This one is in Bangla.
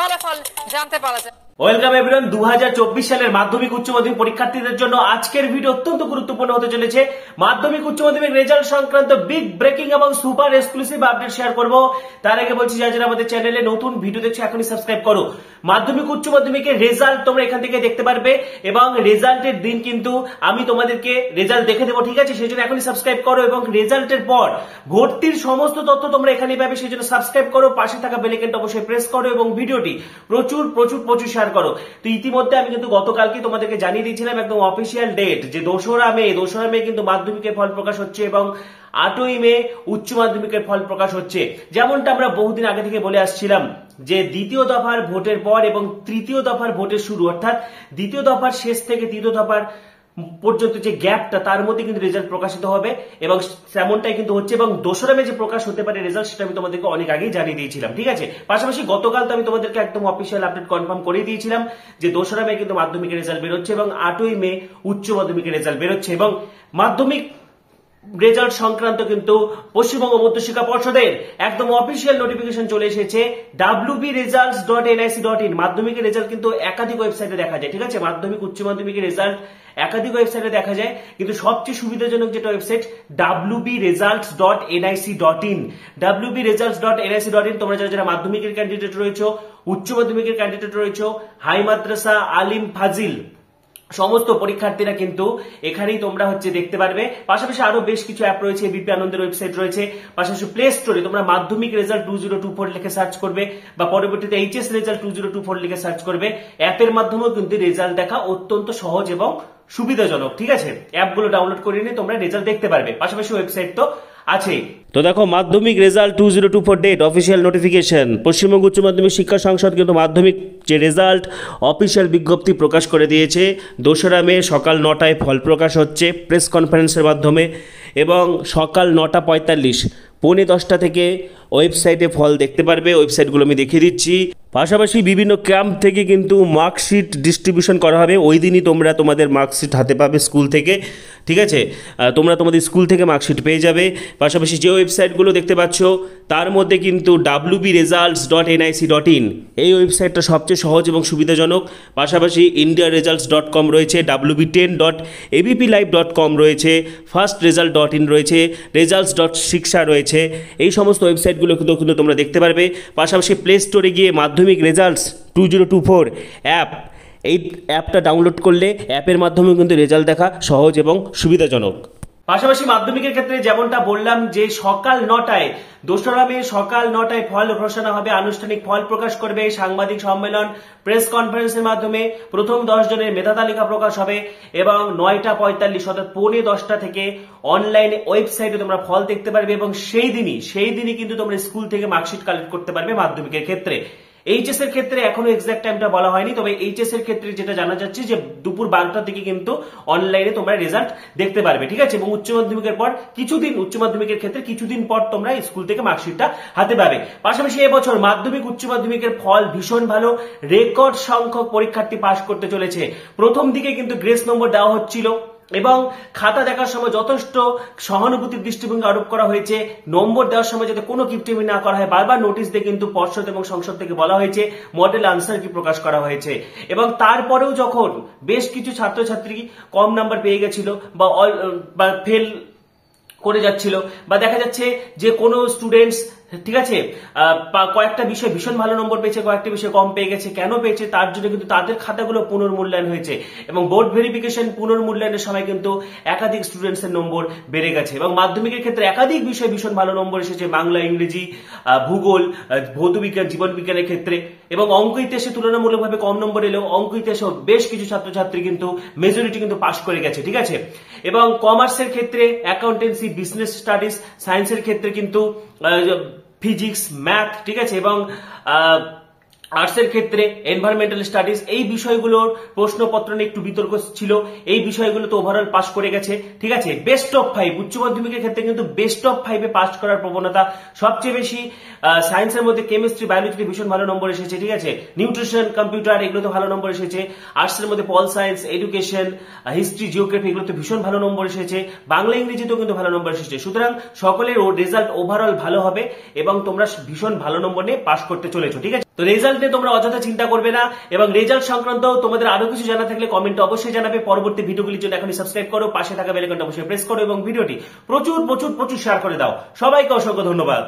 ফলাফল জানতে পারা যায় ওয়েলকাম এভরিওয়ান। দু সালের মাধ্যমিক উচ্চ মাধ্যমিক পরীক্ষার্থীদের জন্য আজকের ভিডিও অত্যন্ত গুরুত্বপূর্ণ হতে চলেছে। মাধ্যমিক উচ্চ মাধ্যমিক রেজাল্ট সংক্রান্ত বিগ ব্রেকিং এবং সুপার এক্সক্লুসিভ আপডেট শেয়ার করব। তার আগে বলছি, যারা যারা আমাদের চ্যানেলে নতুন ভিডিও দেখছ, এখনই সাবস্ক্রাইব করো। মাধ্যমিক উচ্চ মাধ্যমিকের রেজাল্ট তোমরা এখান থেকে দেখতে পারবে এবং রেজাল্টের দিন কিন্তু আমি তোমাদেরকে রেজাল্ট দেখে দেবো, ঠিক আছে? সেই জন্য এখনই সাবস্ক্রাইব করো এবং রেজাল্টের পর ভর্তির সমস্ত তথ্য তোমরা এখানে পাবে। সেই জন্য সাবস্ক্রাইব করো, পাশে থাকা বেলেকেনটা অবশ্যই প্রেস করো এবং ভিডিওটি প্রচুর প্রচুর প্রচুর শেয়ার করো। তো ইতিমধ্যে আমি কিন্তু গতকালকে তোমাদেরকে জানিয়ে দিয়েছিলাম একদম অফিসিয়াল ডেট যে দোসরা মে দোসরা মে কিন্তু মাধ্যমিকের ফল প্রকাশ হচ্ছে এবং আটই মে উচ্চ মাধ্যমিকের ফল প্রকাশ হচ্ছে। যেমনটা আমরা বহুদিন আগে থেকে বলে আসছিলাম যে দ্বিতীয় দফার ভোটের পর এবং তৃতীয় দফার ভোটের শুরু, অর্থাৎ দ্বিতীয় দফার শেষ থেকে তৃতীয় দফার পর্যন্ত যে গ্যাপটা, তার মধ্যে কিন্তু রেজাল্ট প্রকাশিত হবে এবং তেমনটাই কিন্তু হচ্ছে এবং দোসরা মে যে প্রকাশ হতে পারে রেজাল্ট সেটা আমি তোমাদেরকে অনেক আগেই জানিয়ে দিয়েছিলাম, ঠিক আছে? পাশাপাশি গতকাল তো আমি তোমাদেরকে একদম অফিসিয়াল আপডেট কনফার্ম করে দিয়েছিলাম যে দোসরা মে কিন্তু মাধ্যমিকের রেজাল্ট বেরোচ্ছে এবং আটই মে উচ্চ মাধ্যমিকের রেজাল্ট বেরোচ্ছে এবং মাধ্যমিক রেজাল্ট সংক্রান্ত কিন্তু পশ্চিমবঙ্গ মধ্যশিক্ষা পর্ষদের একদম অফিসিয়াল নোটিফিকেশন চলে এসেছে WB result dot NIC dot in মাধ্যমিকের রেজাল্ট কিন্তু একাধিক ওয়েবসাইটে দেখা যায়, ঠিক আছে? মাধ্যমিক, উচ্চ মাধ্যমিকের রেজাল্ট একাধিক ওয়েবসাইটে দেখা যায়, কিন্তু সবচেয়ে সুবিধাজনক যেটা website WB result dot NIC dot in WB result dot NIC dot in তোমরা যারা যারা মাধ্যমিকের ক্যান্ডিডেট রয়েছে, উচ্চ মাধ্যমিকের ক্যান্ডিডেট রয়েছে হাই মাদ্রাসা আলিম ফাজিল সমস্ত পরীক্ষার্থীরা কিন্তু এখানেই তোমরা হচ্ছে দেখতে পারবে। পাশাপাশি আরও বেশ কিছু অ্যাপ রয়েছে, বিপি আনন্দের ওয়েবসাইট রয়েছে। পাশাপাশি প্লে স্টোরে তোমরা Madhyamik result two zero two four লিখে সার্চ করবে বা পরবর্তীতে HS result two zero two four লিখে সার্চ করবে। অ্যাপের মাধ্যমেও কিন্তু রেজাল্ট দেখা অত্যন্ত সহজ এবং সুবিধাজনক, ঠিক আছে? অ্যাপগুলো ডাউনলোড করে নিয়ে তোমরা রেজাল্ট দেখতে পারবে। পাশাপাশি ওয়েবসাইট তো আছেই তো দেখো, Madhyamik result two zero two four date official notification Paschimbanga Uchcha Madhyamik Shiksha সংসদ কিন্তু মাধ্যমিক যে রেজাল্ট অফিসিয়াল বিজ্ঞপ্তি প্রকাশ করে দিয়েছে। দোসরা মে সকাল নটায় ফল প্রকাশ হচ্ছে প্রেস কনফারেন্সের মাধ্যমে এবং সকাল নটা পঁয়তাল্লিশ, পৌনে দশটা থেকে ওয়েবসাইটে ফল দেখতে পারবে। ওয়েবসাইটগুলো আমি দেখিয়ে দিচ্ছি। পাশাপাশি বিভিন্ন ক্যাম্প থেকে কিন্তু মার্কশিট ডিস্ট্রিবিউশন করা হবে। ওই দিনই তোমরা তোমাদের মার্কশিট হাতে পাবে স্কুল থেকে। ঠিক আছে? তোমরা তোমাদের স্কুল থেকে মার্কশিট পেয়ে যাবে। পাশাপাশি যে ওয়েবসাইটগুলো দেখতে পাচ্ছ, তার মধ্যে কিন্তু WB results dot NIC dot in এই ওয়েবসাইটটা সবচেয়ে সহজ এবং সুবিধাজনক। পাশাপাশি ইন্ডিয়া রেজাল্টস ডট কম রয়েছে WB ten dot ABP live dot com রয়েছে ফার্স্ট রেজাল্ট ডট ইন রয়েছে রেজাল্টস ডট শিক্ষা রয়েছে। এই সমস্ত ওয়েবসাইটগুলো কিন্তু কিন্তু তোমরা দেখতে পারবে। পাশাপাশি প্লে স্টোরে গিয়ে Madhyamik results two zero two four app এই অ্যাপটা ডাউনলোড করলে অ্যাপের মাধ্যমে কিন্তু রেজাল্ট দেখা সহজ এবং সুবিধাজনক। পাশাপাশি মাধ্যমিকের ক্ষেত্রে যেমনটা বললাম যে সকাল নটায় দোসরা মে সকাল নটায় ফল ঘোষণা হবে, আনুষ্ঠানিক ফল প্রকাশ করবে সাংবাদিক সম্মেলন। প্রেস কনফারেন্সের মাধ্যমে প্রথম দশ জনের মেধা তালিকা প্রকাশ হবে এবং নয়টা পঁয়তাল্লিশ অর্থাৎ পৌনে দশটা থেকে অনলাইনে ওয়েবসাইটে তোমরা ফল দেখতে পারবে এবং সেই দিনই সেই দিনই কিন্তু তোমরা স্কুল থেকে মার্কশিট কালেক্ট করতে পারবে মাধ্যমিকের ক্ষেত্রে। এইচএস এর ক্ষেত্রে এখনও এক্সাক্ট টাইমটা বলা হয়নি, তবে এইচএস এর ক্ষেত্রে যেটা জানা যাচ্ছে যে দুপুর বারোটার দিকে কিন্তু অনলাইনে তোমরা রেজাল্ট দেখতে পারবে, ঠিক আছে? এবং উচ্চ মাধ্যমিকের পর কিছুদিন, উচ্চ মাধ্যমিকের ক্ষেত্রে কিছুদিন পর তোমরা স্কুল থেকে মার্কশিটটা হাতে পাবে। পাশাপাশি এবছর মাধ্যমিক, উচ্চ মাধ্যমিকের ফল ভীষণ ভালো রেকর্ড সংখ্যক পরীক্ষার্থী পাশ করতে চলেছে। প্রথম দিকে কিন্তু গ্রেস নম্বর দেওয়া হচ্ছিল এবং খাতা দেখার সময় যথেষ্ট সহানুভূতির দৃষ্টিভঙ্গি আরোপ করা হয়েছে। নম্বর দেওয়ার সময় যাতে কোনো কিপটিমি না করা হয়, বারবার নোটিশ দিয়ে কিন্তু পর্ষদ এবং সংসদ থেকে বলা হয়েছে মডেল আনসার কি প্রকাশ করা হয়েছে। এবং তারপরেও যখন বেশ কিছু ছাত্রছাত্রী কম নাম্বার পেয়ে গেছিল বা ফেল করে যাচ্ছিল, বা দেখা যাচ্ছে যে কোনো স্টুডেন্টস ঠিক আছে? কয়েকটা বিষয় ভীষণ ভালো নম্বর পেয়েছে কয়েকটা বিষয় কম পেয়ে গেছে কেন পেয়েছে তার জন্য কিন্তু তাদের খাতাগুলো পুনর্মূল্যায়ন হয়েছে এবং বোর্ড ভেরিফিকেশন পুনর্মূল্যায়নের সময় কিন্তু একাধিক স্টুডেন্টস এর নম্বর বেড়ে গেছে এবং মাধ্যমিকের ক্ষেত্রে একাধিক বিষয় ভীষণ ভালো নম্বর এসেছে বাংলা ইংরেজি ভূগোল আহ, ভৌত বিজ্ঞান জীবন বিজ্ঞানের ক্ষেত্রে এবং অঙ্ক ইতিহাসে তুলনামূলকভাবে কম নম্বর এলেও অঙ্ক ইতিহাসেও বেশ কিছু ছাত্রছাত্রী কিন্তু মেজরিটি কিন্তু পাশ করে গেছে ঠিক আছে? এবং কমার্সের ক্ষেত্রে অ্যাকাউন্টেন্সি বিজনেস স্টাডিজ সায়েন্সের ক্ষেত্রে কিন্তু ফিজিক্স ম্যাথ ঠিক আছে? এবং আর্টসের ক্ষেত্রে এনভায়রনমেন্টাল স্টাডিজ এই বিষয়গুলোর প্রশ্নপত্র নিয়ে একটু বিতর্ক ছিল। এই বিষয়গুলো তো ওভারঅল পাস করে গেছে। ঠিক আছে? বেস্ট অফ ফাইভ উচ্চ মাধ্যমিকের ক্ষেত্রে কিন্তু বেস্ট অফ ফাইভে পাস করার প্রবণতা সবচেয়ে বেশি সায়েন্সের মধ্যে কেমিস্ট্রি বায়োলজিতে ভীষণ ভালো নম্বর এসেছে। ঠিক আছে? নিউট্রিশন কম্পিউটার এগুলোতে ভালো নম্বর এসেছে। আর্টসের মধ্যে pol science education history geography এগুলোতে ভীষণ ভালো নম্বর এসেছে। বাংলা, ইংরেজিতেও কিন্তু ভালো নম্বর এসেছে। সুতরাং সকলের রেজাল্ট ওভারঅল ভালো হবে এবং তোমরা ভীষণ ভালো নম্বর নিয়ে পাস করতে চলেছো। ঠিক আছে? তো রেজাল্ট নিয়ে তোমরা অযথা চিন্তা করবে না এবং রেজাল্ট সংক্রান্ত তোমাদের আরও কিছু জানা থাকলে কমেন্ট অবশ্যই জানাবে। পরবর্তী ভিডিওগুলির জন্য এখনই সাবস্ক্রাইব করো, পাশে থাকা বেলাইকনটা অবশ্যই প্রেস করো এবং ভিডিওটি প্রচুর প্রচুর প্রচুর শেয়ার করে দাও। সবাইকে অসংখ্য ধন্যবাদ।